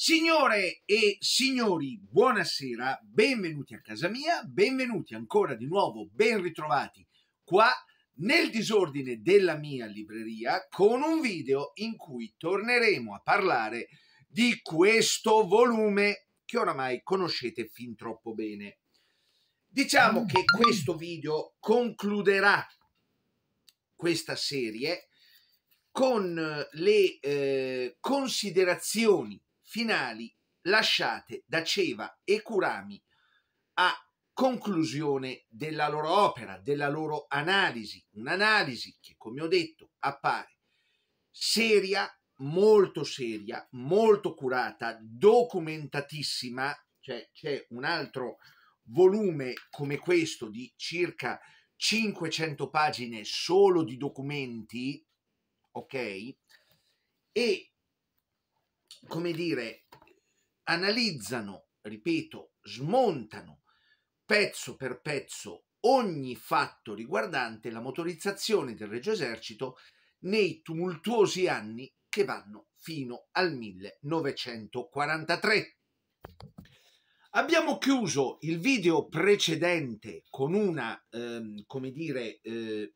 Signore e signori, buonasera, benvenuti a casa mia, benvenuti ancora di nuovo, ben ritrovati qua nel disordine della mia libreria con un video in cui torneremo a parlare di questo volume che oramai conoscete fin troppo bene. Diciamo che questo video concluderà questa serie con le eh, considerazioni finali lasciate da Ceva e Kurami a conclusione della loro opera, della loro analisi, un'analisi che come ho detto appare seria, molto seria, molto curata, documentatissima, cioè c'è un altro volume come questo di circa 500 pagine solo di documenti, ok? E come dire, analizzano, ripeto, smontano pezzo per pezzo ogni fatto riguardante la motorizzazione del Regio Esercito nei tumultuosi anni che vanno fino al 1943. Abbiamo chiuso il video precedente con una, ehm, come dire, eh,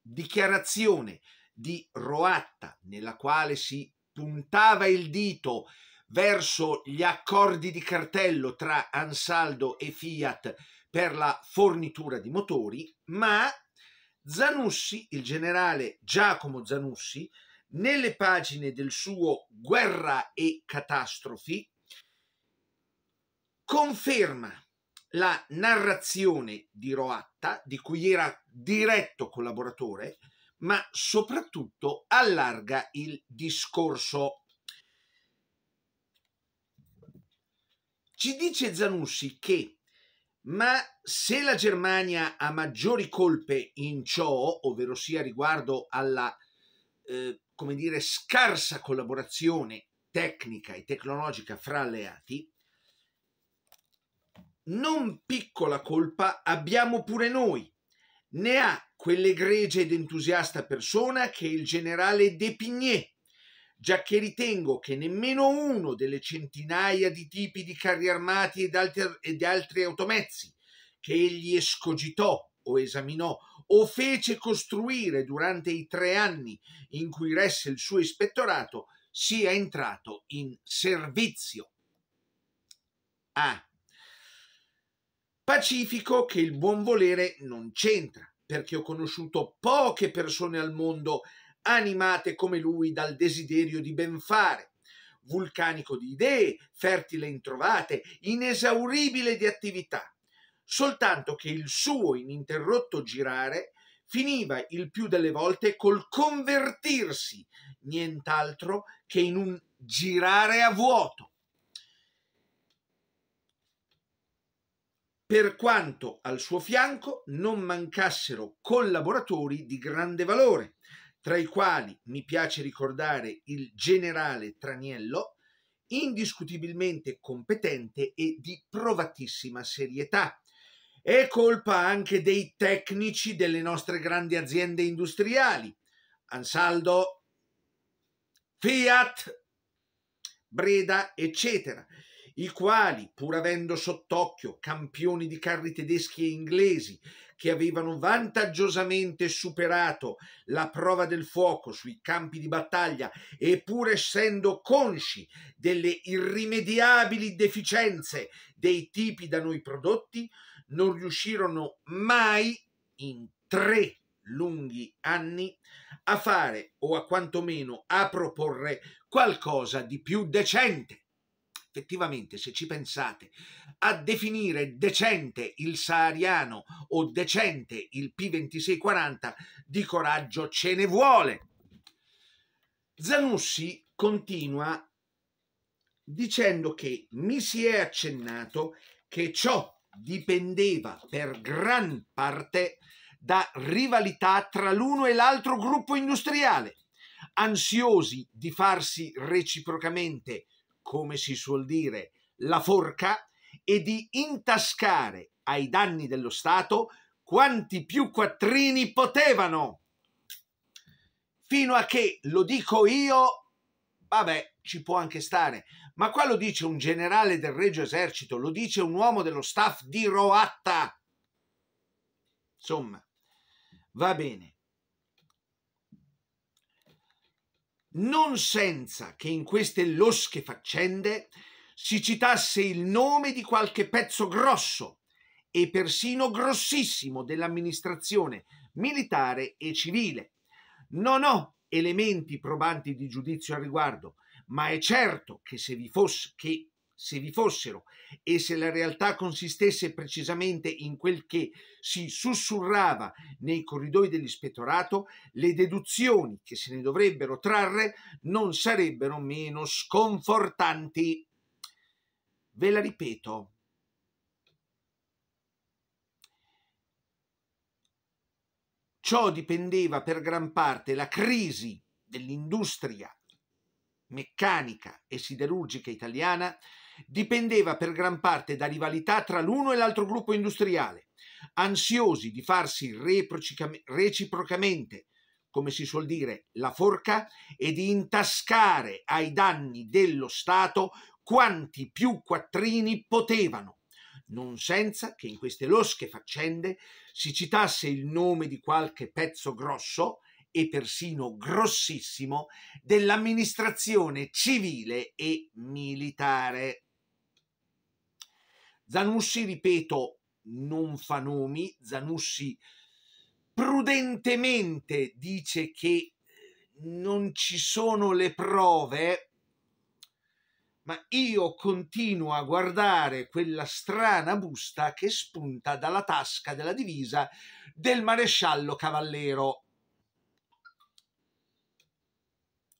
dichiarazione di Roatta nella quale si puntava il dito verso gli accordi di cartello tra Ansaldo e Fiat per la fornitura di motori, ma Zanussi, il generale Giacomo Zanussi, nelle pagine del suo Guerra e catastrofi, conferma la narrazione di Roatta, di cui era diretto collaboratore, ma soprattutto allarga il discorso. Ci dice Zanussi che ma se la Germania ha maggiori colpe in ciò, ovvero sia riguardo alla, eh, come dire, scarsa collaborazione tecnica e tecnologica fra alleati, non piccola colpa abbiamo pure noi. Ne ha quell'egregia ed entusiasta persona che è il generale Depigné, già che ritengo che nemmeno uno delle centinaia di tipi di carri armati ed altri, ed altri automezzi che egli escogitò o esaminò o fece costruire durante i tre anni in cui resse il suo ispettorato sia entrato in servizio. Ah, pacifico che il buon volere non c'entra perché ho conosciuto poche persone al mondo animate come lui dal desiderio di ben fare, vulcanico di idee, fertile in trovate, inesauribile di attività, soltanto che il suo ininterrotto girare finiva il più delle volte col convertirsi nient'altro che in un girare a vuoto. Per quanto al suo fianco non mancassero collaboratori di grande valore, tra i quali mi piace ricordare il generale Traniello, indiscutibilmente competente e di provatissima serietà. È colpa anche dei tecnici delle nostre grandi aziende industriali, Ansaldo, Fiat, Breda, eccetera, i quali, pur avendo sott'occhio campioni di carri tedeschi e inglesi che avevano vantaggiosamente superato la prova del fuoco sui campi di battaglia e pur essendo consci delle irrimediabili deficienze dei tipi da noi prodotti, non riuscirono mai in tre lunghi anni a fare o a quantomeno a proporre qualcosa di più decente effettivamente, se ci pensate, a definire decente il sahariano o decente il P2640, di coraggio ce ne vuole. Zanussi continua dicendo che mi si è accennato che ciò dipendeva per gran parte da rivalità tra l'uno e l'altro gruppo industriale, ansiosi di farsi reciprocamente come si suol dire, la forca e di intascare ai danni dello Stato quanti più quattrini potevano. Fino a che, lo dico io, vabbè, ci può anche stare, ma qua lo dice un generale del Regio Esercito, lo dice un uomo dello staff di Roatta. Insomma, va bene. Non senza che in queste losche faccende si citasse il nome di qualche pezzo grosso e persino grossissimo dell'amministrazione militare e civile. Non ho elementi probanti di giudizio al riguardo, ma è certo che se vi, fosse, che se vi fossero e se la realtà consistesse precisamente in quel che si sussurrava nei corridoi dell'ispettorato, le deduzioni che se ne dovrebbero trarre non sarebbero meno sconfortanti. Ve la ripeto. Ciò dipendeva per gran parte la crisi dell'industria meccanica e siderurgica italiana dipendeva per gran parte da rivalità tra l'uno e l'altro gruppo industriale, ansiosi di farsi reciprocamente, come si suol dire, la forca e di intascare ai danni dello Stato quanti più quattrini potevano, non senza che in queste losche faccende si citasse il nome di qualche pezzo grosso e persino grossissimo dell'amministrazione civile e militare. Zanussi, ripeto, non fa nomi, Zanussi prudentemente dice che non ci sono le prove ma io continuo a guardare quella strana busta che spunta dalla tasca della divisa del maresciallo Cavallero.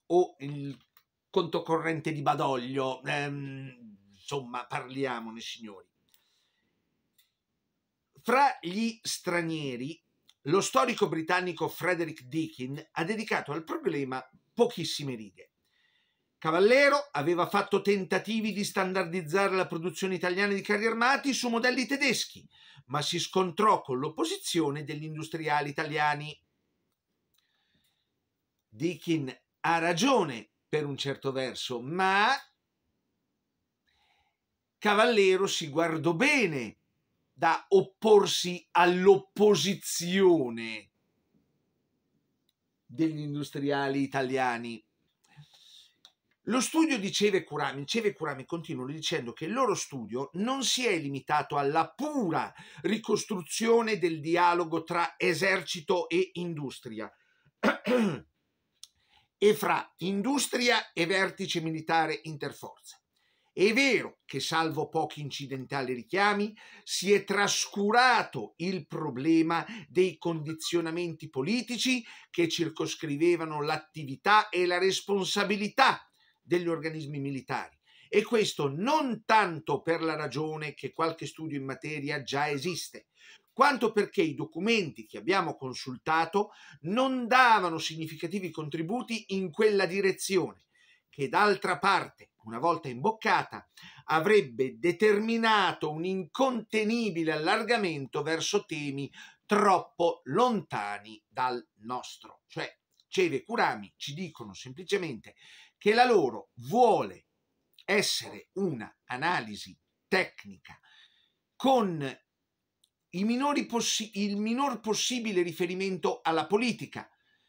O il conto corrente di Badoglio, ehm, insomma parliamone signori. Fra gli stranieri, lo storico britannico Frederick Deakin ha dedicato al problema pochissime righe. Cavallero aveva fatto tentativi di standardizzare la produzione italiana di carri armati su modelli tedeschi, ma si scontrò con l'opposizione degli industriali italiani. Deakin ha ragione per un certo verso, ma Cavallero si guardò bene da opporsi all'opposizione degli industriali italiani. Lo studio di Ceve Curami, Ceve Curami continuano dicendo che il loro studio non si è limitato alla pura ricostruzione del dialogo tra esercito e industria e fra industria e vertice militare interforze. È vero che, salvo pochi incidentali richiami, si è trascurato il problema dei condizionamenti politici che circoscrivevano l'attività e la responsabilità degli organismi militari. E questo non tanto per la ragione che qualche studio in materia già esiste, quanto perché i documenti che abbiamo consultato non davano significativi contributi in quella direzione, che d'altra parte, una volta imboccata, avrebbe determinato un incontenibile allargamento verso temi troppo lontani dal nostro. Cioè, Ceve e Curami ci dicono semplicemente che la loro vuole essere una analisi tecnica con possi- il minor possibile riferimento alla politica,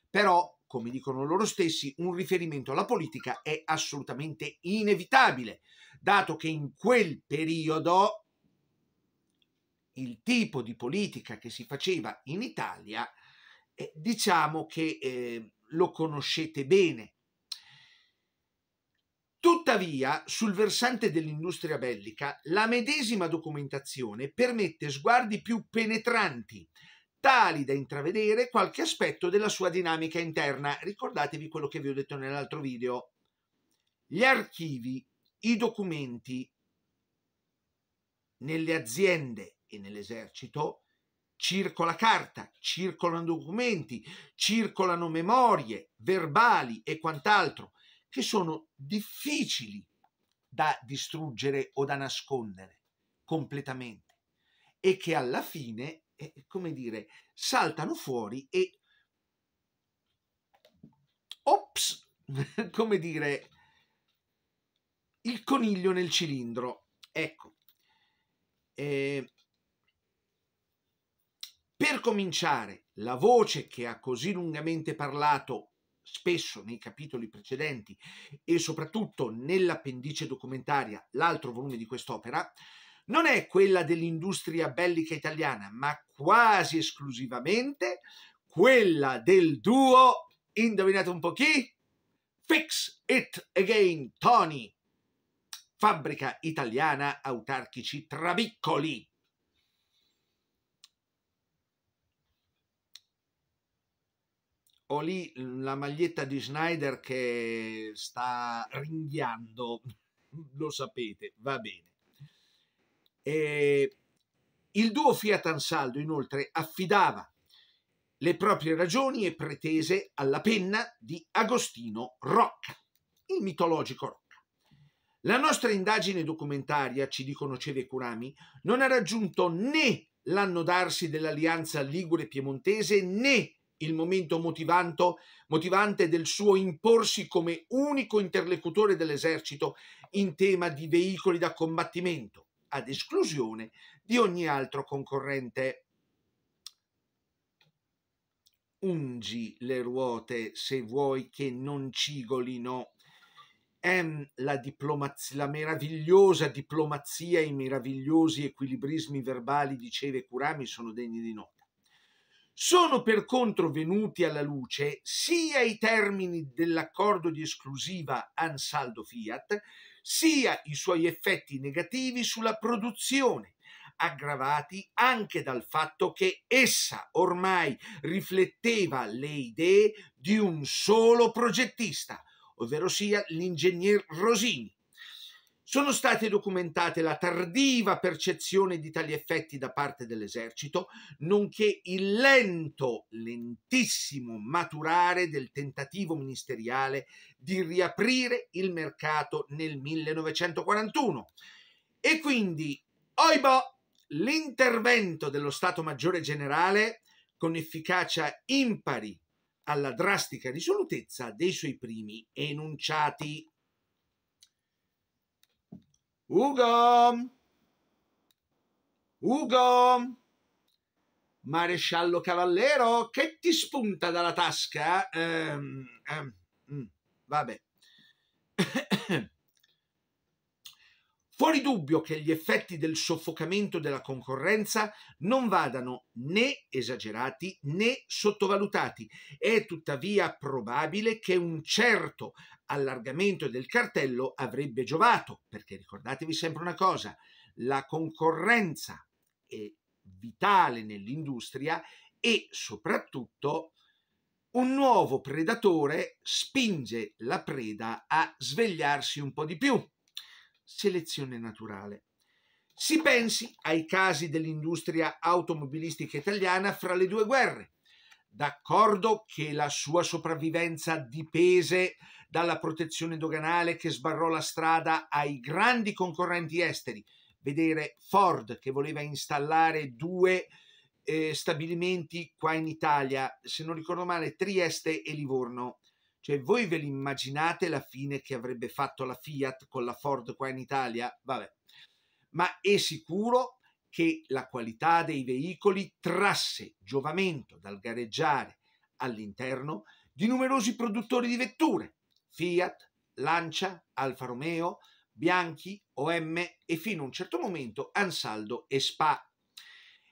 però, come dicono loro stessi, un riferimento alla politica è assolutamente inevitabile, dato che in quel periodo il tipo di politica che si faceva in Italia, eh, diciamo che eh, lo conoscete bene. Tuttavia, sul versante dell'industria bellica, la medesima documentazione permette sguardi più penetranti, tali da intravedere qualche aspetto della sua dinamica interna. Ricordatevi quello che vi ho detto nell'altro video. Gli archivi, i documenti nelle aziende e nell'esercito circola carta, circolano documenti, circolano memorie, verbali e quant'altro che sono difficili da distruggere o da nascondere completamente e che alla fine, eh, come dire, saltano fuori e ops, come dire, il coniglio nel cilindro. Ecco, eh, per cominciare, la voce che ha così lungamente parlato spesso nei capitoli precedenti e soprattutto nell'appendice documentaria, l'altro volume di quest'opera, non è quella dell'industria bellica italiana, ma quasi esclusivamente quella del duo, indovinate un po' chi? Fix It Again Tony, fabbrica italiana autarchici Trabiccoli. Ho lì la maglietta di Schneider che sta ringhiando, lo sapete, va bene. E il duo Fiat Ansaldo inoltre affidava le proprie ragioni e pretese alla penna di Agostino Rocca, il mitologico Rocca. La nostra indagine documentaria, ci dicono Ceve Curami, non ha raggiunto né l'annodarsi dell'alleanza ligure-piemontese né il momento motivante del suo imporsi come unico interlocutore dell'esercito in tema di veicoli da combattimento, ad esclusione di ogni altro concorrente. Ungi le ruote se vuoi che non cigolino M, la, diplomazia, la meravigliosa diplomazia e i meravigliosi equilibrismi verbali di Ceve Curami sono degni di nota. Sono per contro venuti alla luce sia i termini dell'accordo di esclusiva Ansaldo Fiat, sia i suoi effetti negativi sulla produzione, aggravati anche dal fatto che essa ormai rifletteva le idee di un solo progettista, ovvero sia l'ingegner Rosini. Sono state documentate la tardiva percezione di tali effetti da parte dell'esercito, nonché il lento, lentissimo maturare del tentativo ministeriale di riaprire il mercato nel 1941. E quindi, oibò, l'intervento dello Stato Maggiore Generale, con efficacia impari alla drastica risolutezza dei suoi primi enunciati. Ugo! Ugo! Maresciallo Cavallero, che ti spunta dalla tasca? Um, um, vabbè. Fuori dubbio che gli effetti del soffocamento della concorrenza non vadano né esagerati né sottovalutati. È tuttavia probabile che un certo allargamento del cartello avrebbe giovato, perché ricordatevi sempre una cosa, la concorrenza è vitale nell'industria e soprattutto un nuovo predatore spinge la preda a svegliarsi un po' di più selezione naturale. Si pensi ai casi dell'industria automobilistica italiana fra le due guerre. D'accordo che la sua sopravvivenza dipese dalla protezione doganale che sbarrò la strada ai grandi concorrenti esteri. Vedere Ford che voleva installare due eh, stabilimenti qua in Italia, se non ricordo male, Trieste e Livorno. Cioè, voi ve l'immaginate la fine che avrebbe fatto la Fiat con la Ford qua in Italia? Vabbè. Ma è sicuro che la qualità dei veicoli trasse giovamento dal gareggiare all'interno di numerosi produttori di vetture, Fiat, Lancia, Alfa Romeo, Bianchi, OM e fino a un certo momento Ansaldo e Spa,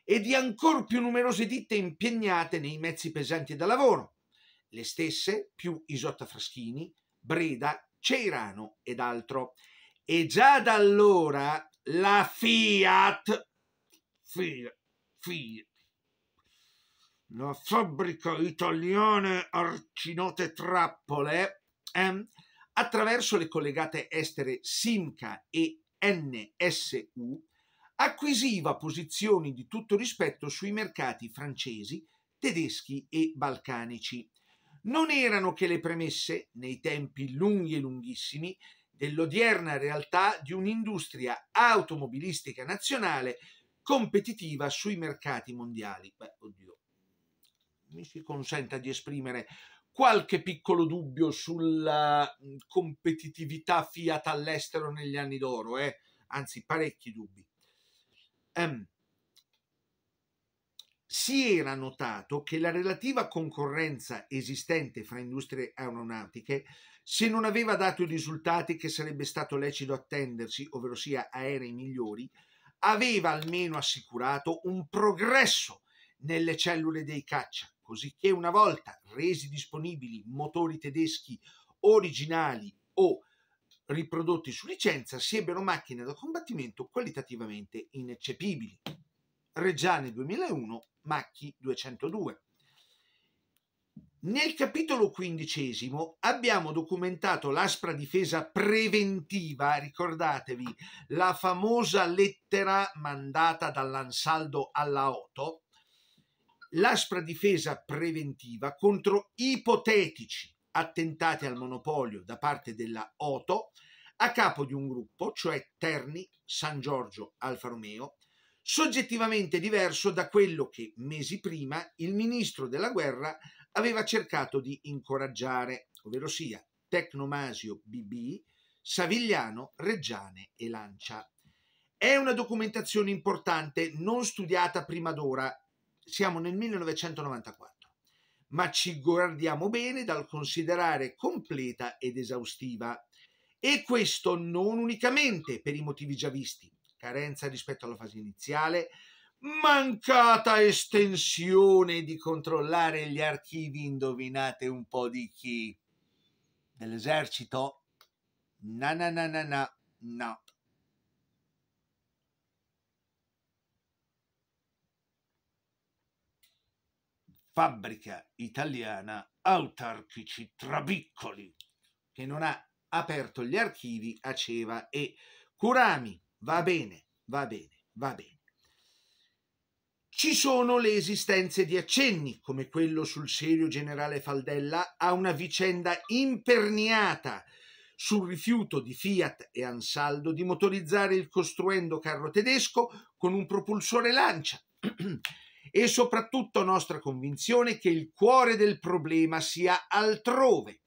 e di ancor più numerose ditte impegnate nei mezzi pesanti da lavoro, le stesse più Isotta Fraschini, Breda, Ceirano ed altro. E già da allora la Fiat, Fiat, Fiat, la fabbrica italiana arcinote trappole, ehm, attraverso le collegate estere Simca e NSU, acquisiva posizioni di tutto rispetto sui mercati francesi, tedeschi e balcanici non erano che le premesse, nei tempi lunghi e lunghissimi, dell'odierna realtà di un'industria automobilistica nazionale competitiva sui mercati mondiali. Beh, oddio, mi si consenta di esprimere qualche piccolo dubbio sulla competitività Fiat all'estero negli anni d'oro, eh? anzi parecchi dubbi. Um, si era notato che la relativa concorrenza esistente fra industrie aeronautiche, se non aveva dato i risultati che sarebbe stato lecito attendersi, ovvero sia aerei migliori, aveva almeno assicurato un progresso nelle cellule dei caccia, così che una volta resi disponibili motori tedeschi originali o riprodotti su licenza, si ebbero macchine da combattimento qualitativamente ineccepibili. Reggiane 2001 Macchi 202. Nel capitolo quindicesimo abbiamo documentato l'aspra difesa preventiva, ricordatevi, la famosa lettera mandata dall'Ansaldo alla Oto, l'aspra difesa preventiva contro ipotetici attentati al monopolio da parte della Oto a capo di un gruppo, cioè Terni, San Giorgio, Alfa Romeo, soggettivamente diverso da quello che mesi prima il ministro della guerra aveva cercato di incoraggiare, ovvero sia Tecnomasio BB, Savigliano, Reggiane e Lancia. È una documentazione importante, non studiata prima d'ora, siamo nel 1994, ma ci guardiamo bene dal considerare completa ed esaustiva. E questo non unicamente per i motivi già visti, carenza rispetto alla fase iniziale, mancata estensione di controllare gli archivi, indovinate un po' di chi? Dell'esercito? No, no, no, no, no, no. Fabbrica italiana autarchici trabiccoli, che non ha aperto gli archivi a Ceva e Curami, Va bene, va bene, va bene. Ci sono le esistenze di accenni, come quello sul serio generale Faldella, a una vicenda imperniata sul rifiuto di Fiat e Ansaldo di motorizzare il costruendo carro tedesco con un propulsore lancia e soprattutto nostra convinzione che il cuore del problema sia altrove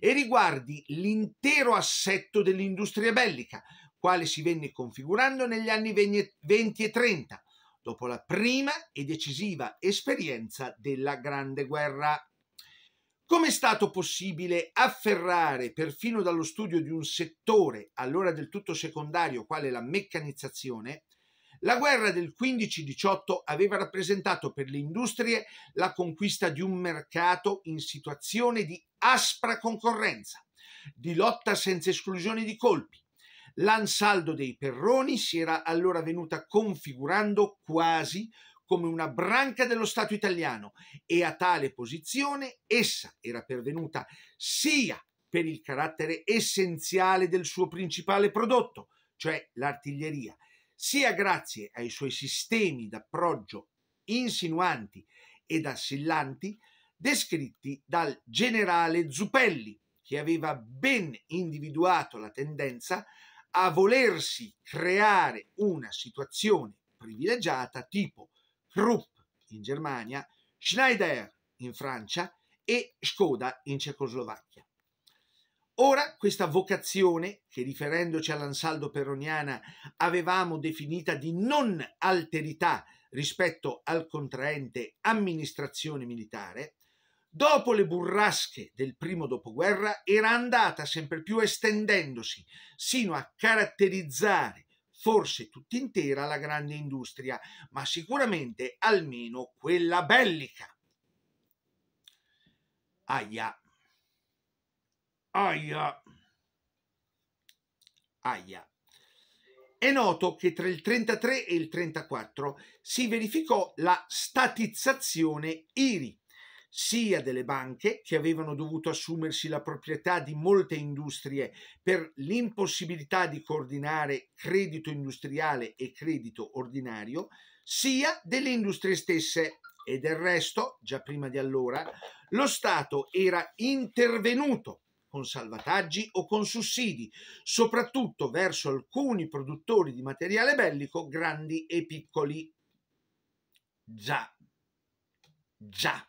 e riguardi l'intero assetto dell'industria bellica, quale si venne configurando negli anni 20 e 30, dopo la prima e decisiva esperienza della Grande Guerra. Come è stato possibile afferrare perfino dallo studio di un settore allora del tutto secondario quale la meccanizzazione, la guerra del 15-18 aveva rappresentato per le industrie la conquista di un mercato in situazione di aspra concorrenza, di lotta senza esclusione di colpi, L'ansaldo dei Perroni si era allora venuta configurando quasi come una branca dello Stato italiano e a tale posizione essa era pervenuta sia per il carattere essenziale del suo principale prodotto, cioè l'artiglieria, sia grazie ai suoi sistemi d'approggio insinuanti ed assillanti descritti dal generale Zupelli, che aveva ben individuato la tendenza a volersi creare una situazione privilegiata tipo Krupp in Germania, Schneider in Francia e Skoda in Cecoslovacchia. Ora questa vocazione, che riferendoci all'ansaldo perroniana avevamo definita di non alterità rispetto al contraente amministrazione militare, dopo le burrasche del primo dopoguerra, era andata sempre più estendendosi sino a caratterizzare forse tutt'intera la grande industria, ma sicuramente almeno quella bellica. Aia. Aia. Aia. È noto che tra il 33 e il 34 si verificò la statizzazione IRI, sia delle banche che avevano dovuto assumersi la proprietà di molte industrie per l'impossibilità di coordinare credito industriale e credito ordinario, sia delle industrie stesse e del resto, già prima di allora, lo Stato era intervenuto con salvataggi o con sussidi, soprattutto verso alcuni produttori di materiale bellico grandi e piccoli. Già, già.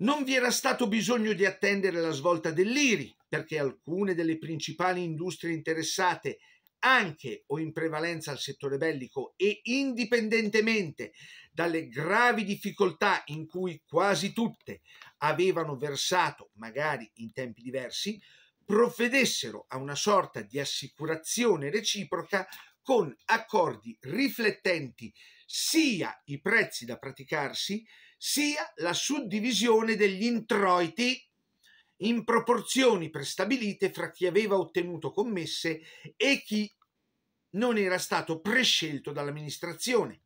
Non vi era stato bisogno di attendere la svolta dell'IRI, perché alcune delle principali industrie interessate anche o in prevalenza al settore bellico e indipendentemente dalle gravi difficoltà in cui quasi tutte avevano versato, magari in tempi diversi, provvedessero a una sorta di assicurazione reciproca con accordi riflettenti sia i prezzi da praticarsi, sia la suddivisione degli introiti in proporzioni prestabilite fra chi aveva ottenuto commesse e chi non era stato prescelto dall'amministrazione.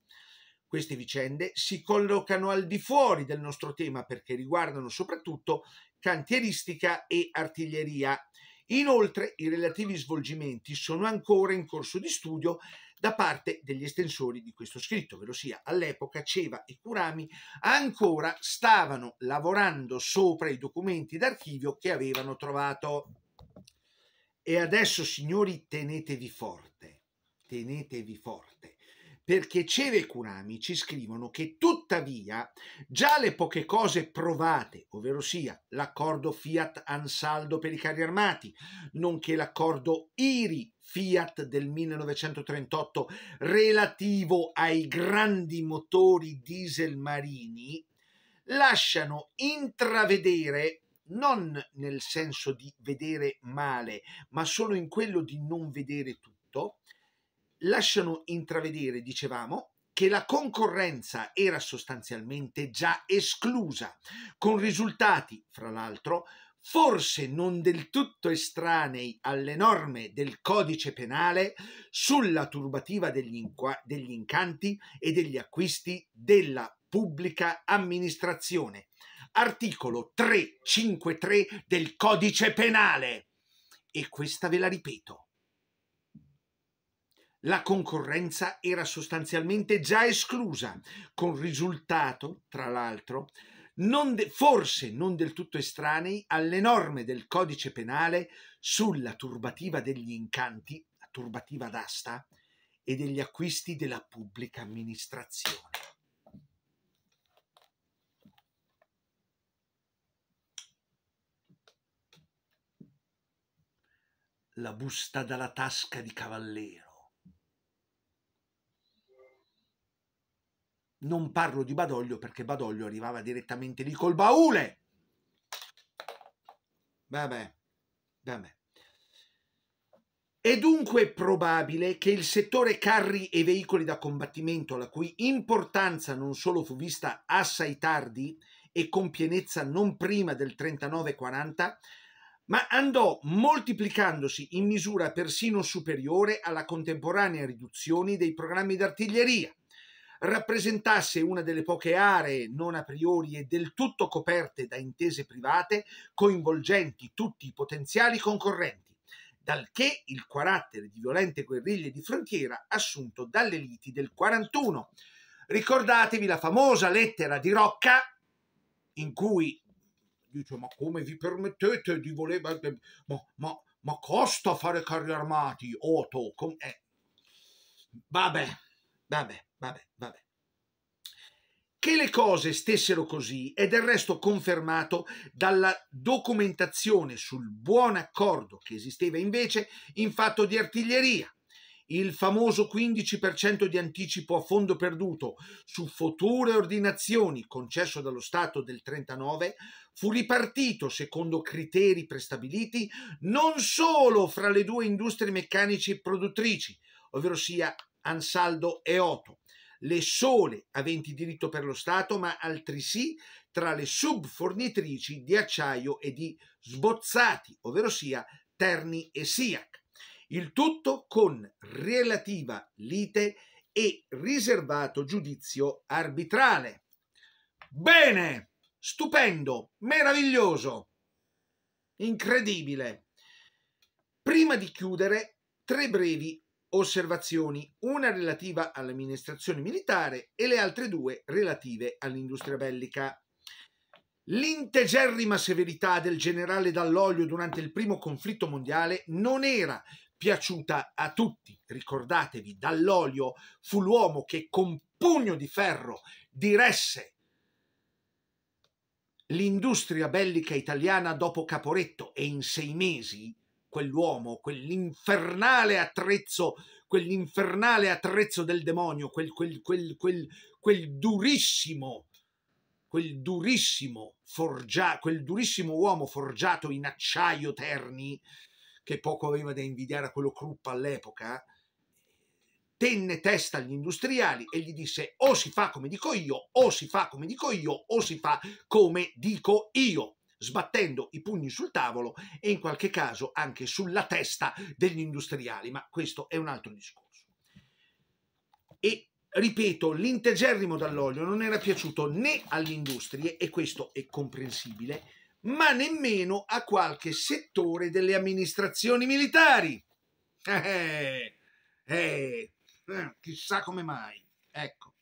Queste vicende si collocano al di fuori del nostro tema perché riguardano soprattutto cantieristica e artiglieria. Inoltre i relativi svolgimenti sono ancora in corso di studio da parte degli estensori di questo scritto, ovvero sia all'epoca Ceva e Curami ancora stavano lavorando sopra i documenti d'archivio che avevano trovato. E adesso, signori, tenetevi forte, tenetevi forte, perché Ceve e Curami ci scrivono che tuttavia già le poche cose provate, ovvero sia l'accordo Fiat-Ansaldo per i carri armati, nonché l'accordo IRI Fiat del 1938 relativo ai grandi motori diesel marini, lasciano intravedere non nel senso di vedere male, ma solo in quello di non vedere tutto, lasciano intravedere, dicevamo, che la concorrenza era sostanzialmente già esclusa, con risultati, fra l'altro, forse non del tutto estranei alle norme del codice penale sulla turbativa degli, inqua- degli incanti e degli acquisti della pubblica amministrazione. Articolo 353 del codice penale. E questa ve la ripeto la concorrenza era sostanzialmente già esclusa, con risultato, tra l'altro, non de- forse non del tutto estranei alle norme del codice penale sulla turbativa degli incanti, la turbativa d'asta, e degli acquisti della pubblica amministrazione. La busta dalla tasca di Cavallero Non parlo di Badoglio perché Badoglio arrivava direttamente lì col baule. Vabbè, vabbè. È dunque probabile che il settore carri e veicoli da combattimento, la cui importanza non solo fu vista assai tardi e con pienezza non prima del 39-40, ma andò moltiplicandosi in misura persino superiore alla contemporanea riduzione dei programmi d'artiglieria rappresentasse una delle poche aree non a priori e del tutto coperte da intese private coinvolgenti tutti i potenziali concorrenti, dal che il carattere di violente guerriglie di frontiera assunto dalle liti del 41. Ricordatevi la famosa lettera di Rocca in cui dice ma come vi permettete di voler ma, ma, ma costa fare carri armati Otto com- eh. vabbè vabbè vabbè, vabbè. Che le cose stessero così è del resto confermato dalla documentazione sul buon accordo che esisteva invece in fatto di artiglieria. Il famoso 15% di anticipo a fondo perduto su future ordinazioni concesso dallo Stato del 39 fu ripartito secondo criteri prestabiliti non solo fra le due industrie meccanici produttrici, ovvero sia Ansaldo e Oto, le sole aventi diritto per lo Stato, ma altresì tra le subfornitrici di acciaio e di sbozzati, ovvero sia Terni e Siac. Il tutto con relativa lite e riservato giudizio arbitrale. Bene, stupendo, meraviglioso, incredibile. Prima di chiudere, tre brevi osservazioni, una relativa all'amministrazione militare e le altre due relative all'industria bellica. L'integerrima severità del generale Dall'Olio durante il primo conflitto mondiale non era piaciuta a tutti. Ricordatevi, Dall'Olio fu l'uomo che con pugno di ferro diresse l'industria bellica italiana dopo Caporetto e in sei mesi quell'uomo, quell'infernale attrezzo, quell'infernale attrezzo del demonio, quel, quel, quel, quel, durissimo, quel durissimo forgia, quel durissimo uomo forgiato in acciaio Terni, che poco aveva da invidiare a quello Cruppa all'epoca, tenne testa agli industriali e gli disse o si fa come dico io, o si fa come dico io, o si fa come dico io sbattendo i pugni sul tavolo e in qualche caso anche sulla testa degli industriali, ma questo è un altro discorso. E ripeto, l'integerrimo dall'olio non era piaciuto né alle industrie, e questo è comprensibile, ma nemmeno a qualche settore delle amministrazioni militari. Eh, eh, eh, chissà come mai. Ecco.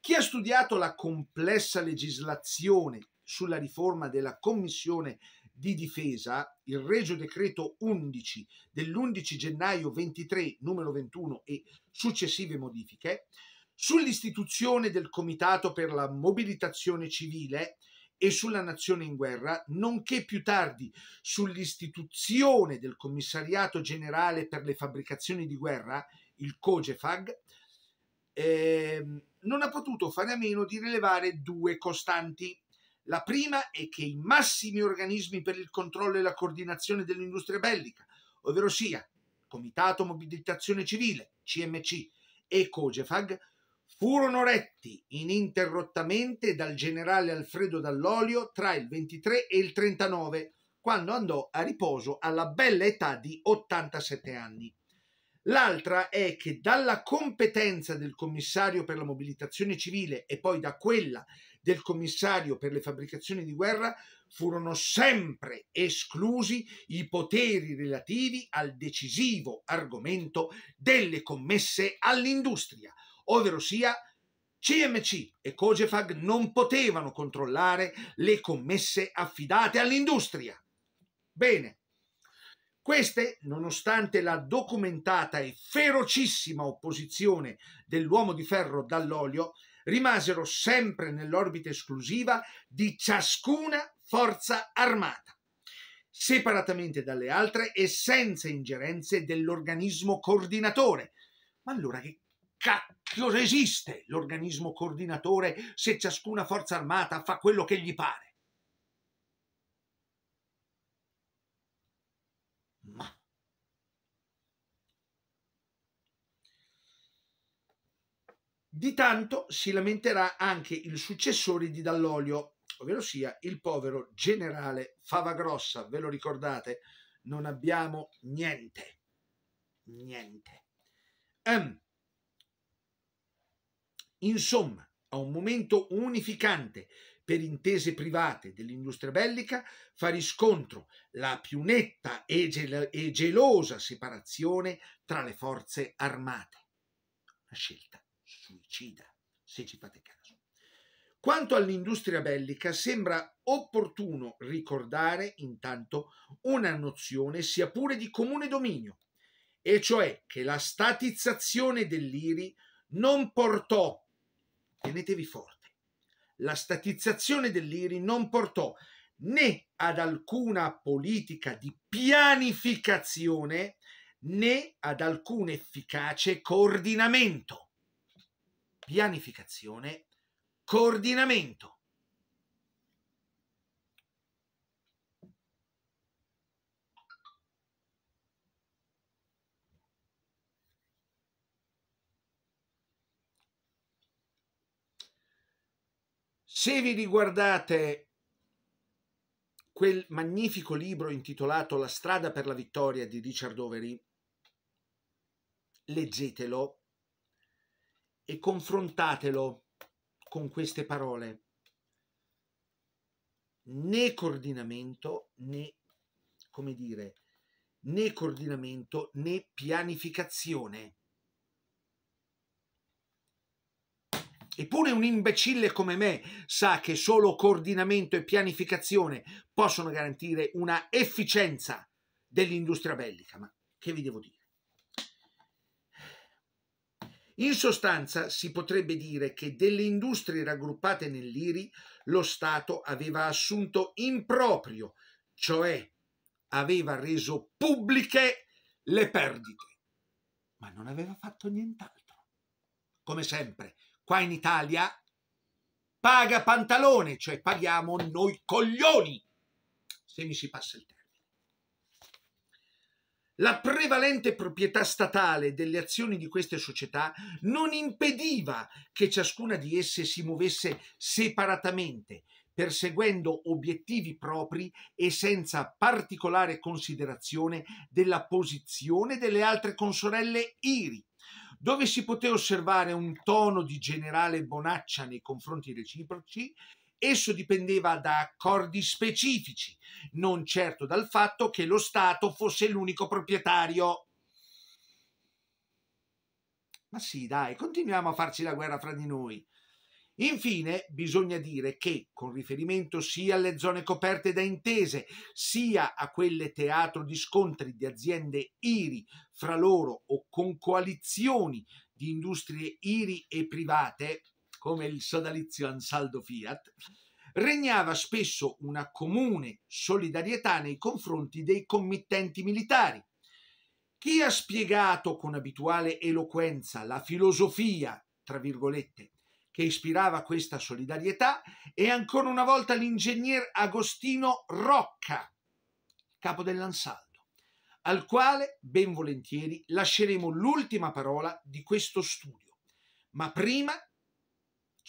Chi ha studiato la complessa legislazione sulla riforma della Commissione di difesa, il Regio Decreto 11 dell'11 gennaio 23, numero 21 e successive modifiche, sull'istituzione del Comitato per la mobilitazione civile e sulla nazione in guerra, nonché più tardi sull'istituzione del Commissariato generale per le fabbricazioni di guerra, il COGEFAG, eh, non ha potuto fare a meno di rilevare due costanti. La prima è che i massimi organismi per il controllo e la coordinazione dell'industria bellica, ovvero sia Comitato Mobilitazione Civile, CMC, e COGEFAG, furono retti ininterrottamente dal generale Alfredo Dall'Olio tra il 23 e il 39, quando andò a riposo alla bella età di 87 anni. L'altra è che dalla competenza del commissario per la mobilitazione civile e poi da quella del commissario per le fabbricazioni di guerra furono sempre esclusi i poteri relativi al decisivo argomento delle commesse all'industria, ovvero sia CMC e Cogefag non potevano controllare le commesse affidate all'industria. Bene, queste, nonostante la documentata e ferocissima opposizione dell'uomo di ferro dall'olio, rimasero sempre nell'orbita esclusiva di ciascuna forza armata, separatamente dalle altre e senza ingerenze dell'organismo coordinatore. Ma allora che cacchio esiste l'organismo coordinatore se ciascuna forza armata fa quello che gli pare? Di tanto si lamenterà anche il successore di Dall'Olio, ovvero sia il povero generale Favagrossa. Ve lo ricordate? Non abbiamo niente. Niente. Um, insomma, a un momento unificante per intese private dell'industria bellica fa riscontro la più netta e, gel- e gelosa separazione tra le forze armate. Una scelta suicida, se ci fate caso. Quanto all'industria bellica, sembra opportuno ricordare intanto una nozione sia pure di comune dominio, e cioè che la statizzazione dell'IRI non portò, tenetevi forte, la statizzazione dell'IRI non portò né ad alcuna politica di pianificazione né ad alcun efficace coordinamento pianificazione, coordinamento. Se vi riguardate quel magnifico libro intitolato La strada per la vittoria di Richard Overy, leggetelo e confrontatelo con queste parole. Né coordinamento né, come dire, né coordinamento né pianificazione. Eppure un imbecille come me sa che solo coordinamento e pianificazione possono garantire una efficienza dell'industria bellica. Ma che vi devo dire? In sostanza si potrebbe dire che delle industrie raggruppate nell'IRI lo Stato aveva assunto in proprio, cioè aveva reso pubbliche le perdite, ma non aveva fatto nient'altro. Come sempre, qua in Italia paga pantalone, cioè paghiamo noi coglioni, se mi si passa il tempo. La prevalente proprietà statale delle azioni di queste società non impediva che ciascuna di esse si muovesse separatamente, perseguendo obiettivi propri e senza particolare considerazione della posizione delle altre consorelle IRI, dove si poté osservare un tono di generale bonaccia nei confronti reciproci Esso dipendeva da accordi specifici, non certo dal fatto che lo Stato fosse l'unico proprietario. Ma sì, dai, continuiamo a farci la guerra fra di noi. Infine, bisogna dire che, con riferimento sia alle zone coperte da intese, sia a quelle teatro di scontri di aziende IRI fra loro o con coalizioni di industrie IRI e private, come il sodalizio Ansaldo Fiat, regnava spesso una comune solidarietà nei confronti dei committenti militari. Chi ha spiegato con abituale eloquenza la filosofia, tra virgolette, che ispirava questa solidarietà è ancora una volta l'ingegner Agostino Rocca, capo dell'Ansaldo, al quale ben volentieri lasceremo l'ultima parola di questo studio. Ma prima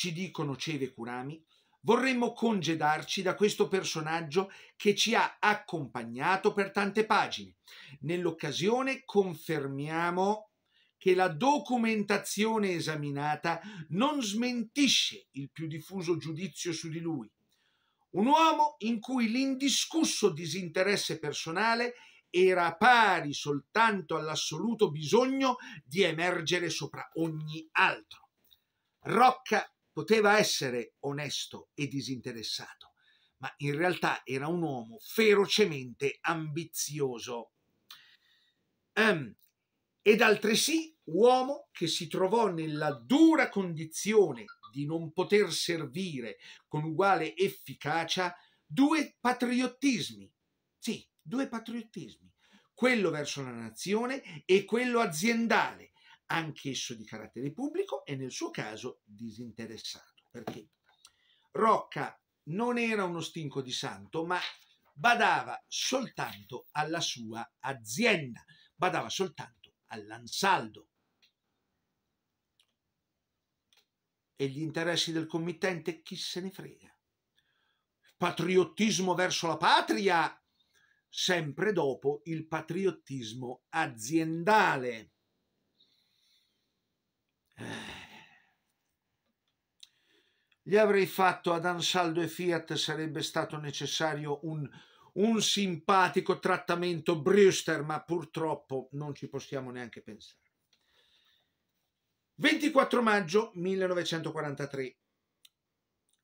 ci dicono Ceve Curami, vorremmo congedarci da questo personaggio che ci ha accompagnato per tante pagine. Nell'occasione confermiamo che la documentazione esaminata non smentisce il più diffuso giudizio su di lui. Un uomo in cui l'indiscusso disinteresse personale era pari soltanto all'assoluto bisogno di emergere sopra ogni altro. Rocca poteva essere onesto e disinteressato, ma in realtà era un uomo ferocemente ambizioso. Um, ed altresì uomo che si trovò nella dura condizione di non poter servire con uguale efficacia due patriottismi. Sì, due patriottismi, quello verso la nazione e quello aziendale, anch'esso di carattere pubblico e nel suo caso disinteressato, perché Rocca non era uno stinco di santo, ma badava soltanto alla sua azienda, badava soltanto all'ansaldo. E gli interessi del committente chi se ne frega? Patriottismo verso la patria, sempre dopo il patriottismo aziendale. Gli avrei fatto ad Ansaldo e Fiat sarebbe stato necessario un, un simpatico trattamento Brewster, ma purtroppo non ci possiamo neanche pensare. 24 maggio 1943.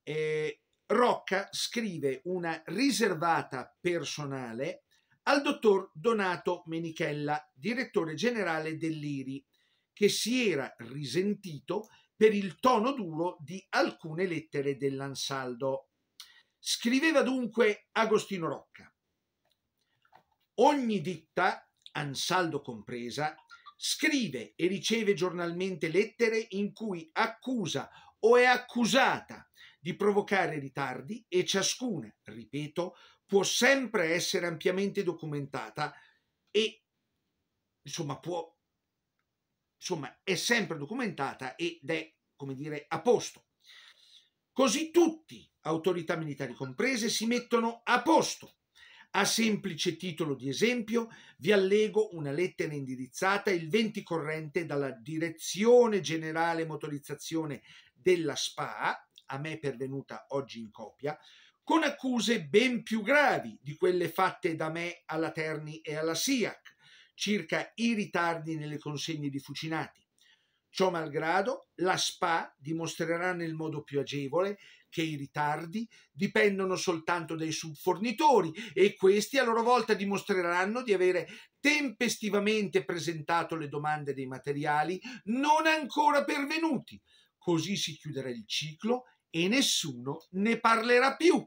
Eh, Rocca scrive una riservata personale al dottor Donato Menichella, direttore generale dell'IRI, che si era risentito per il tono duro di alcune lettere dell'Ansaldo. Scriveva dunque Agostino Rocca. Ogni ditta, Ansaldo compresa, scrive e riceve giornalmente lettere in cui accusa o è accusata di provocare ritardi e ciascuna, ripeto, può sempre essere ampiamente documentata e insomma può insomma è sempre documentata ed è, come dire, a posto. Così tutti, autorità militari comprese, si mettono a posto. A semplice titolo di esempio vi allego una lettera indirizzata il 20 corrente dalla Direzione Generale Motorizzazione della SPA, a me pervenuta oggi in copia, con accuse ben più gravi di quelle fatte da me alla Terni e alla SIAC, circa i ritardi nelle consegne di Fucinati. Ciò malgrado, la SPA dimostrerà nel modo più agevole che i ritardi dipendono soltanto dai subfornitori e questi a loro volta dimostreranno di avere tempestivamente presentato le domande dei materiali non ancora pervenuti. Così si chiuderà il ciclo e nessuno ne parlerà più.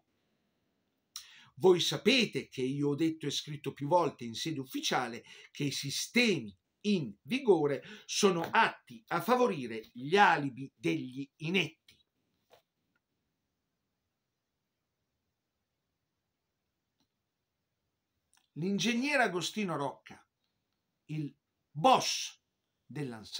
Voi sapete che io ho detto e scritto più volte in sede ufficiale che i sistemi in vigore sono atti a favorire gli alibi degli inetti. L'ingegnere Agostino Rocca, il boss dell'Ansa